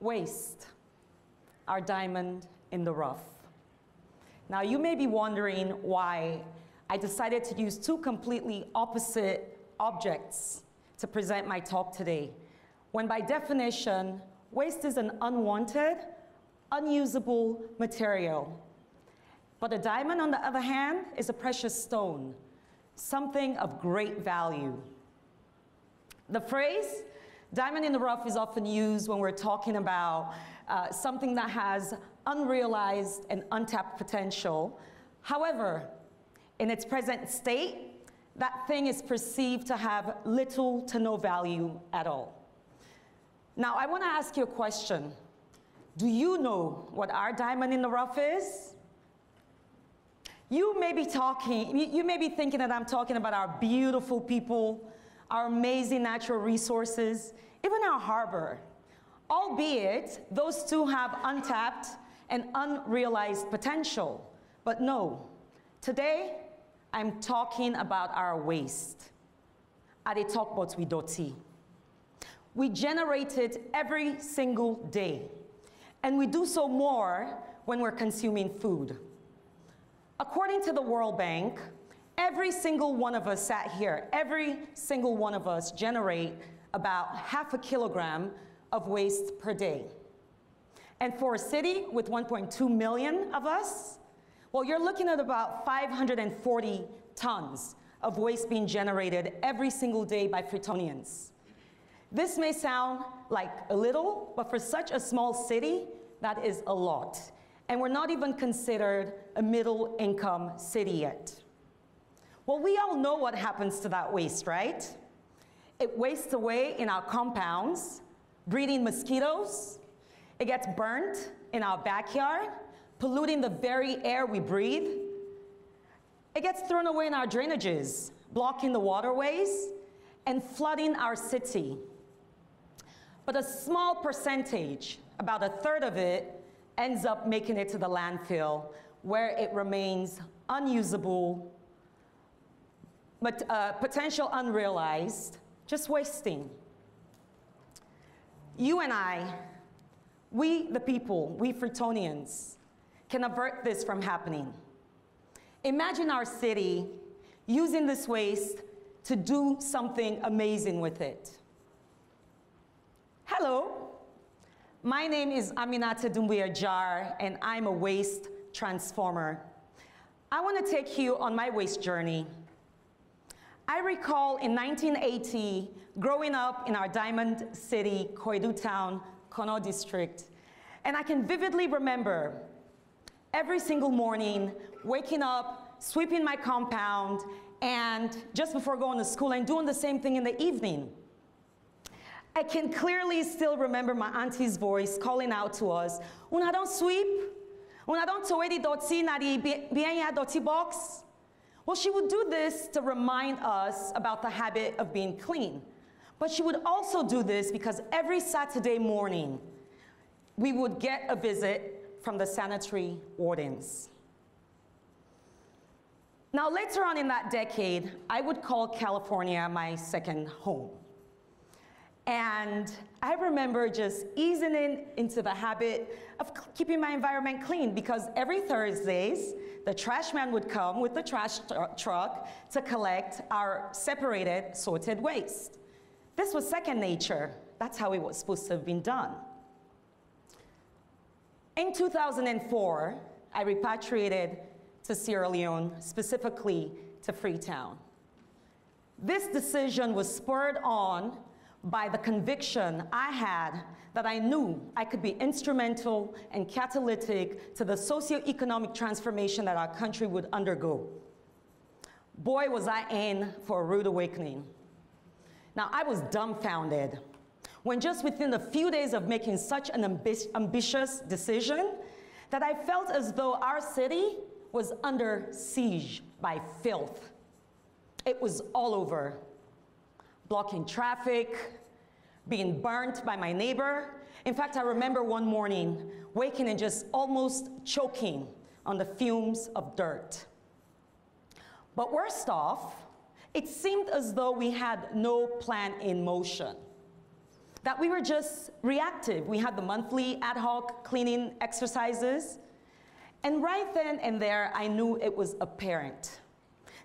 waste, our diamond in the rough. Now, you may be wondering why I decided to use two completely opposite objects to present my talk today, when by definition, waste is an unwanted, unusable material. But a diamond, on the other hand, is a precious stone, something of great value. The phrase diamond in the rough is often used when we're talking about uh, something that has unrealized and untapped potential. However, in its present state, that thing is perceived to have little to no value at all. Now, I want to ask you a question. Do you know what our diamond in the rough is? You may be talking, you may be thinking that I'm talking about our beautiful people, our amazing natural resources, even our harbor. Albeit, those two have untapped and unrealized potential. But no, today I'm talking about our waste. Ade talk about we doti. We generate it every single day. And we do so more when we're consuming food. According to the World Bank, every single one of us sat here, every single one of us generate about half a kilogram of waste per day. And for a city with 1.2 million of us, well, you're looking at about 540 tons of waste being generated every single day by Freetonians. This may sound like a little, but for such a small city, that is a lot. And we're not even considered a middle income city yet. Well, we all know what happens to that waste, right? It wastes away in our compounds, breeding mosquitoes. It gets burnt in our backyard, polluting the very air we breathe. It gets thrown away in our drainages, blocking the waterways and flooding our city. But a small percentage, about a third of it, ends up making it to the landfill where it remains unusable, but uh, potential unrealized, just wasting. You and I, we the people, we Freetonians, can avert this from happening. Imagine our city using this waste to do something amazing with it. Hello, my name is Aminata Dumbuya Jarr, and I'm a waste transformer. I want to take you on my waste journey. I recall in 1980 growing up in our Diamond City, Koidu Town, Kono District, and I can vividly remember every single morning waking up, sweeping my compound, and just before going to school and doing the same thing in the evening. I can clearly still remember my auntie's voice calling out to us, Una don't sweep, una don't towe di doti na di bien doti box. Well, she would do this to remind us about the habit of being clean. But she would also do this because every Saturday morning, we would get a visit from the sanitary wardens. Now, later on in that decade, I would call California my second home. And I remember just easing in into the habit of keeping my environment clean because every Thursdays, the trash man would come with the trash truck to collect our separated, sorted waste. This was second nature. That's how it was supposed to have been done. In 2004, I repatriated to Sierra Leone, specifically to Freetown. This decision was spurred on by the conviction I had that I knew I could be instrumental and catalytic to the socioeconomic transformation that our country would undergo. Boy, was I in for a rude awakening. Now, I was dumbfounded when just within a few days of making such an ambi ambitious decision that I felt as though our city was under siege by filth. It was all over blocking traffic, being burnt by my neighbor. In fact, I remember one morning waking and just almost choking on the fumes of dirt. But worst off, it seemed as though we had no plan in motion. that we were just reactive. We had the monthly ad hoc cleaning exercises. And right then and there, I knew it was apparent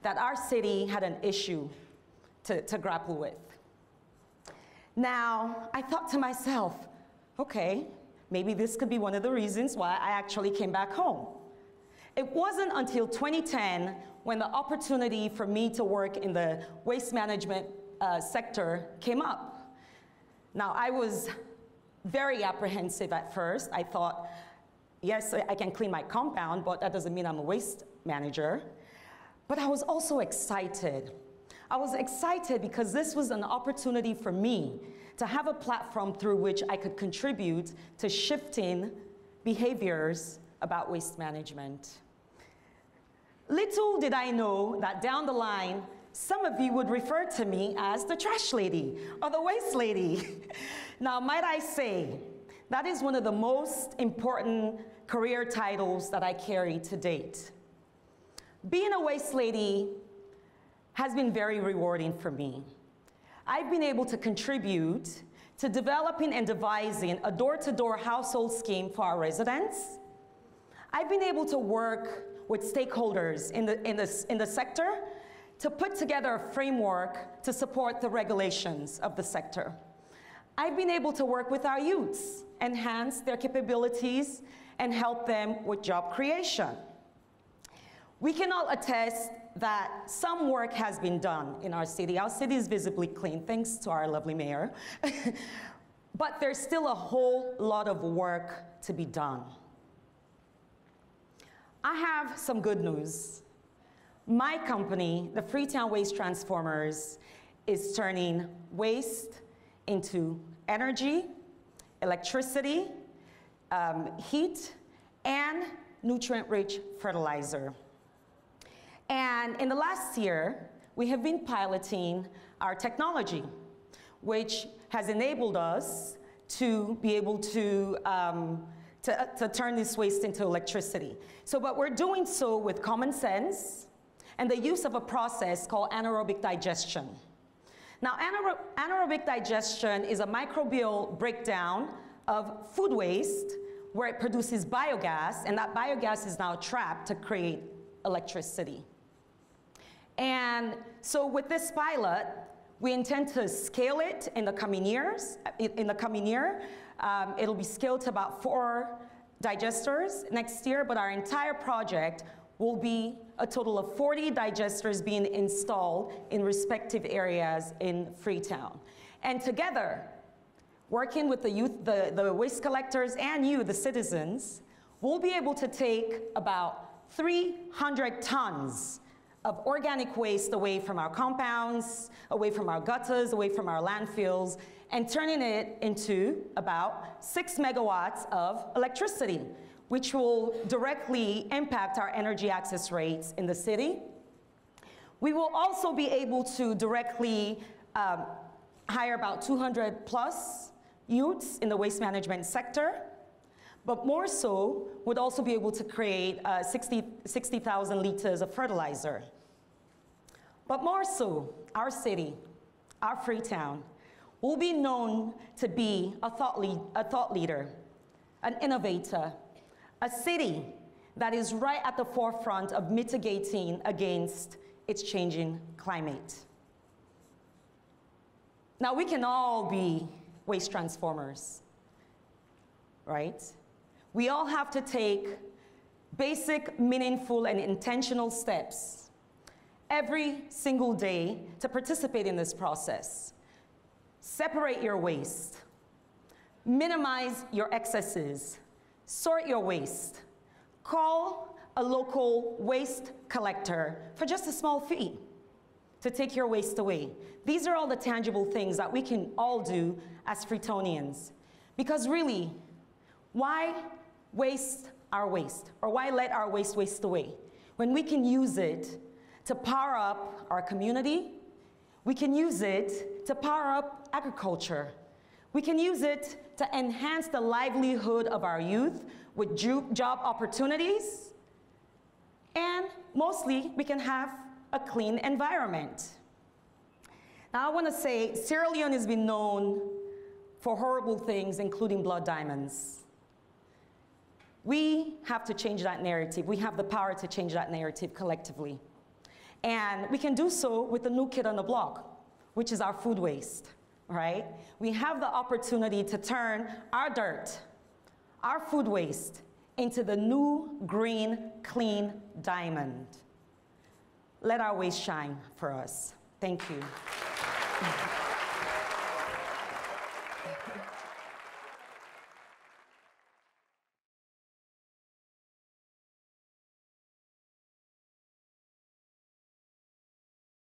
that our city had an issue to, to grapple with. Now, I thought to myself, okay, maybe this could be one of the reasons why I actually came back home. It wasn't until 2010 when the opportunity for me to work in the waste management uh, sector came up. Now, I was very apprehensive at first. I thought, yes, I can clean my compound, but that doesn't mean I'm a waste manager. But I was also excited. I was excited because this was an opportunity for me to have a platform through which I could contribute to shifting behaviors about waste management. Little did I know that down the line, some of you would refer to me as the trash lady or the waste lady. now, might I say, that is one of the most important career titles that I carry to date. Being a waste lady has been very rewarding for me. I've been able to contribute to developing and devising a door-to-door -door household scheme for our residents. I've been able to work with stakeholders in the, in the, in the sector to put together a framework to support the regulations of the sector. I've been able to work with our youths, enhance their capabilities, and help them with job creation. We can all attest that some work has been done in our city. Our city is visibly clean, thanks to our lovely mayor. but there's still a whole lot of work to be done. I have some good news. My company, the Freetown Waste Transformers, is turning waste into energy, electricity, um, heat, and nutrient-rich fertilizer. And in the last year, we have been piloting our technology, which has enabled us to be able to, um, to, to turn this waste into electricity. So, but we're doing so with common sense, and the use of a process called anaerobic digestion. Now, anaerobic digestion is a microbial breakdown of food waste where it produces biogas, and that biogas is now trapped to create electricity. And so with this pilot, we intend to scale it in the coming years. In the coming year, um, it'll be scaled to about four digesters next year, but our entire project will be a total of 40 digesters being installed in respective areas in Freetown. And together, working with the youth, the, the waste collectors and you, the citizens, we'll be able to take about 300 tons of organic waste away from our compounds, away from our gutters, away from our landfills, and turning it into about six megawatts of electricity which will directly impact our energy access rates in the city. We will also be able to directly um, hire about 200 plus youths in the waste management sector, but more so, would also be able to create uh, 60,000 60, liters of fertilizer. But more so, our city, our Freetown, will be known to be a thought, lead, a thought leader, an innovator, a city that is right at the forefront of mitigating against its changing climate. Now, we can all be waste transformers, right? We all have to take basic, meaningful, and intentional steps every single day to participate in this process. Separate your waste, minimize your excesses, Sort your waste. Call a local waste collector for just a small fee to take your waste away. These are all the tangible things that we can all do as Freetonians. Because really, why waste our waste? Or why let our waste waste away? When we can use it to power up our community, we can use it to power up agriculture. We can use it to enhance the livelihood of our youth with job opportunities, and mostly we can have a clean environment. Now I want to say Sierra Leone has been known for horrible things, including blood diamonds. We have to change that narrative. We have the power to change that narrative collectively. And we can do so with the new kid on the block, which is our food waste, right? We have the opportunity to turn our dirt, our food waste, into the new green, clean diamond. Let our waste shine for us. Thank you.